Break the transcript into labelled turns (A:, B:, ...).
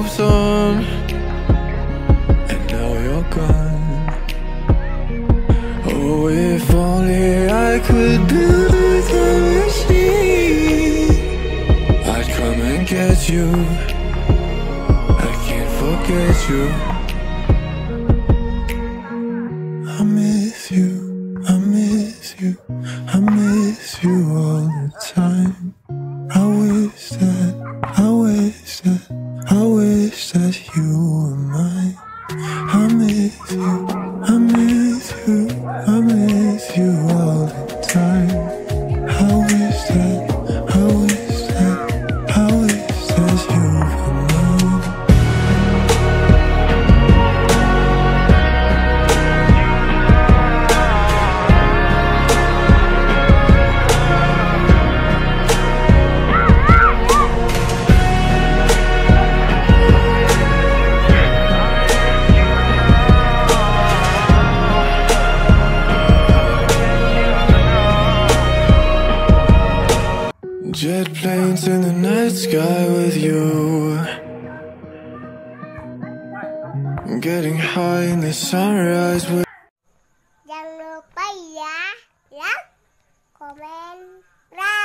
A: moves on, and now you're gone. Oh, if only I could build a time machine, I'd come and get you. I can't forget you. I miss you, I miss you, I miss you all the time. I wish that, I wish that, wish that you were mine. I miss you, Planes in the night sky with you. Getting high in the sunrise with
B: Jangan lupa ya, like, comment, like.